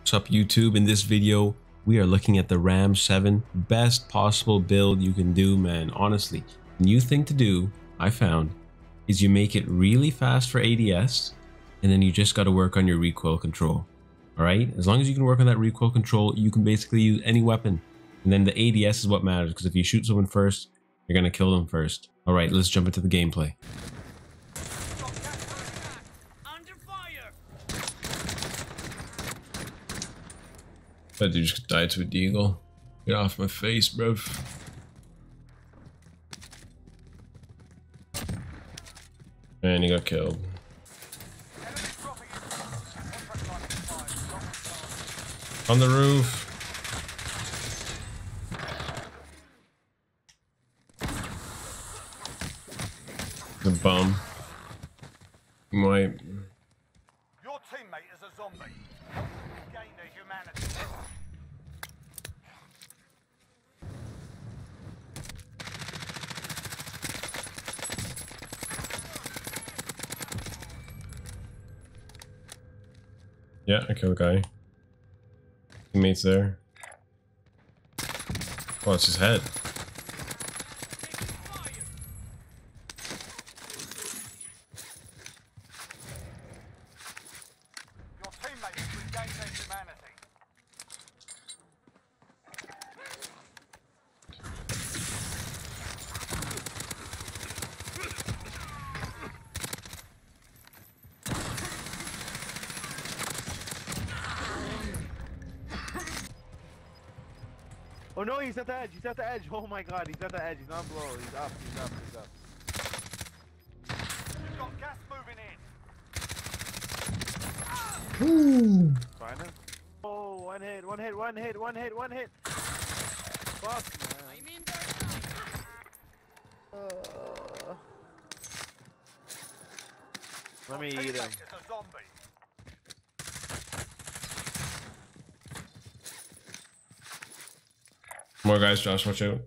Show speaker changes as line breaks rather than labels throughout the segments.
What's up YouTube? In this video, we are looking at the Ram 7. Best possible build you can do, man. Honestly, new thing to do, I found, is you make it really fast for ADS, and then you just got to work on your recoil control. Alright? As long as you can work on that recoil control, you can basically use any weapon. And then the ADS is what matters, because if you shoot someone first, you're going to kill them first. Alright, let's jump into the gameplay. That dude just died to a deagle. Get off my face, bro. And he got killed. On the roof. The bum. Might.
Your teammate is a zombie. Gain their humanity.
Yeah, I killed a guy. Teammates there. Oh, it's his head.
Your teammate has regained their humanity.
Oh no, he's at the edge. He's at the edge. Oh my god, he's at the edge. He's not below. He's up. He's up. He's up.
You've got gas moving in.
Find him. Oh, one hit, one hit, one hit, one hit, one hit. Fuck, man.
I'm in there now.
Uh, let me eat him.
teammate is a zombie.
More guys, Josh, watch out.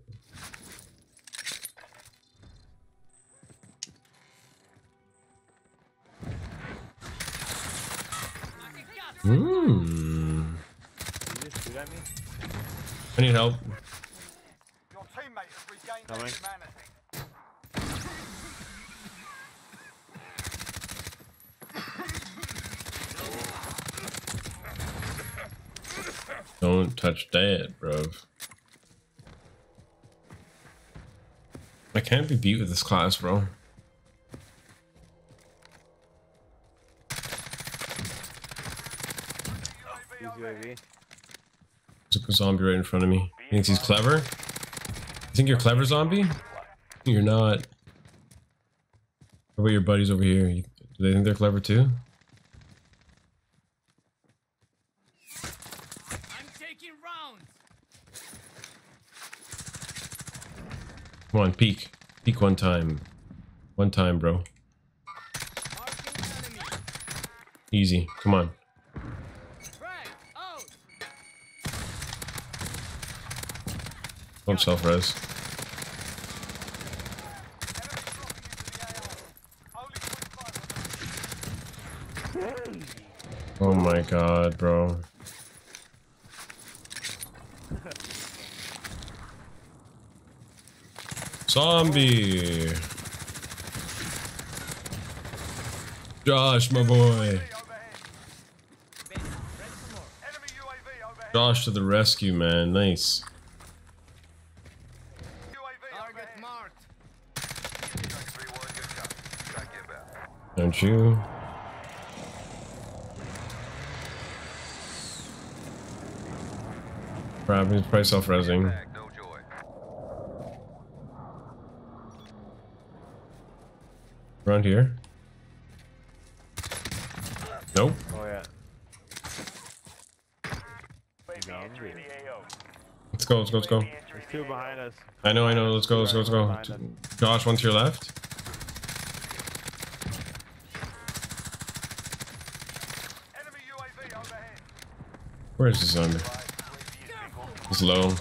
Hmm. I need help.
Coming.
Don't touch that, bro. Can't be beat with this class, bro. There's a zombie right in front of me. Thinks he's clever? You think you're clever, zombie? You're not. What about your buddies over here? Do they think they're clever too?
I'm taking rounds.
Come on, peek. Peek one time. One time, bro. Easy. Come on. Don't self-res. Oh my god, bro. Zombie! Josh, my boy. Josh to the rescue, man. Nice. Don't you? Crap, he's probably self-resing. Around here? Nope.
Oh yeah.
UAV entering the AO.
Let's go, let's go, let's go.
There's two behind us.
I know, I know. Let's go, let's go, let's go.
Behind us.
Josh, one to your left.
Enemy UAV overhead.
Where is the zombie? He's low.
UAV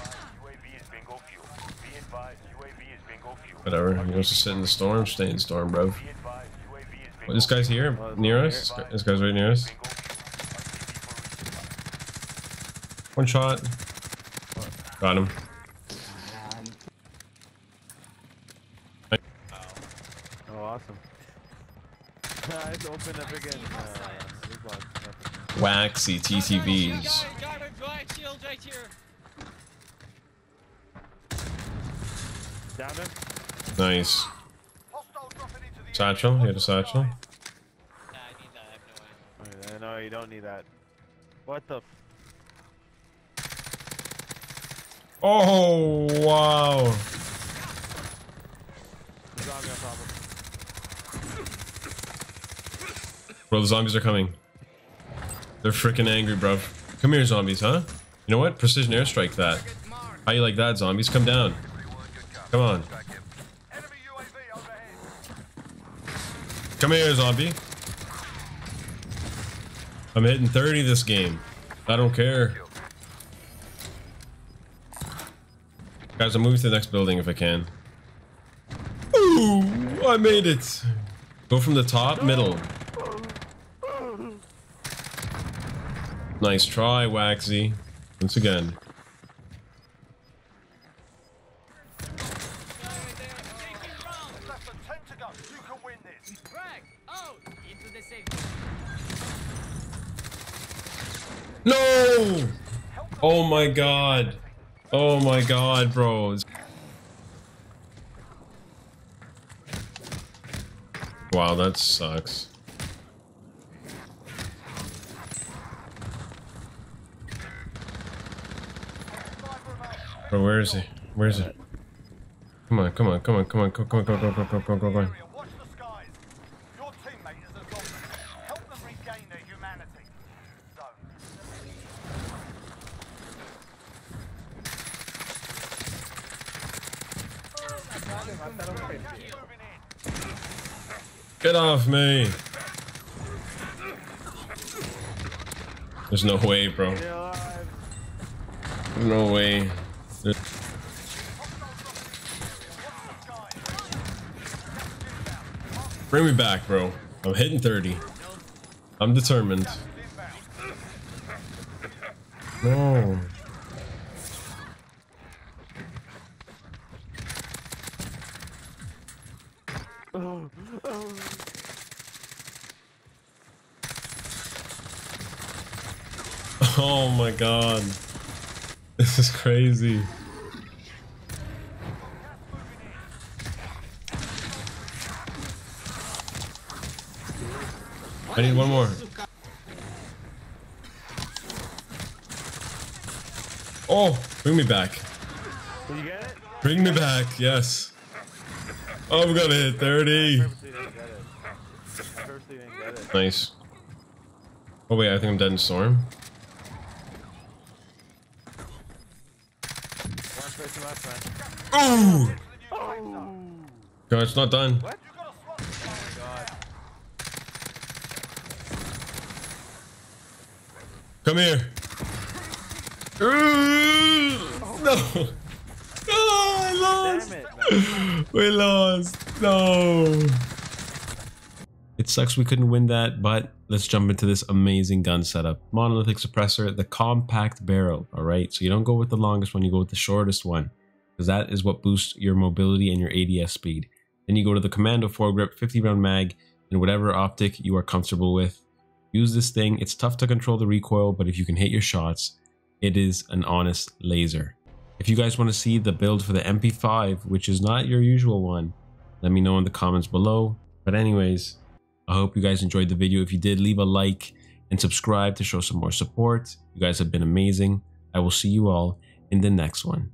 is bingo fuel. Be advised, UAV is bingo fuel.
Whatever. He wants to sit in the storm. Stay in the storm, bro. This guy's here near us. This guy's right near us. One shot. Got him.
Oh, awesome. it's up again. Uh,
Waxy TTVs. Nice. Satchel. You had a satchel.
Nah, I need that. I have no way.
No, you don't need that. What the? F-
Oh wow.
zombie on top of
Bro, the zombies are coming. They're freaking angry, bro. Come here, zombies, huh? You know what? Precision airstrike that. How you like that, zombies? Come down. Come on. Come here, zombie. I'm hitting 30 this game. I don't care. Guys, I'm moving to the next building if I can. Ooh, I made it. Go from the top, middle. Nice try, Waxy. Once again. No! Oh my god. Oh my god, bros. Wow, that sucks. Bro, where is he? Where is he? Come on, come on, come on, come on, come on, come on, come on, come on, come on, come on, come on.
Area, Watch the skies. Your teammate is a zombie. Help them regain their humanity. Zone. Moving in.
Get off me! There's no way, bro. No way. Bring me back, bro. I'm hitting 30. I'm determined. No.
Oh, oh.
Oh my god. This is crazy. I need one more. Oh, bring me back.
Did you get it?
Bring me back, yes. Oh, I'm gonna hit 30. Nice. Oh wait, I think I'm dead in storm. Ooh!
Oh.
God, it's not done. Come here. No. No, I lost. We lost. No. It sucks we couldn't win that, but let's jump into this amazing gun setup. Monolithic suppressor, the compact barrel, all right? So you don't go with the longest one, you go with the shortest one, because that is what boosts your mobility and your ADS speed. Then you go to the Commando foregrip, 50 round mag, and whatever optic you are comfortable with. Use this thing. It's tough to control the recoil, but if you can hit your shots, it is an honest laser. If you guys want to see the build for the MP5, which is not your usual one, let me know in the comments below. But anyways, I hope you guys enjoyed the video. If you did, leave a like and subscribe to show some more support. You guys have been amazing. I will see you all in the next one.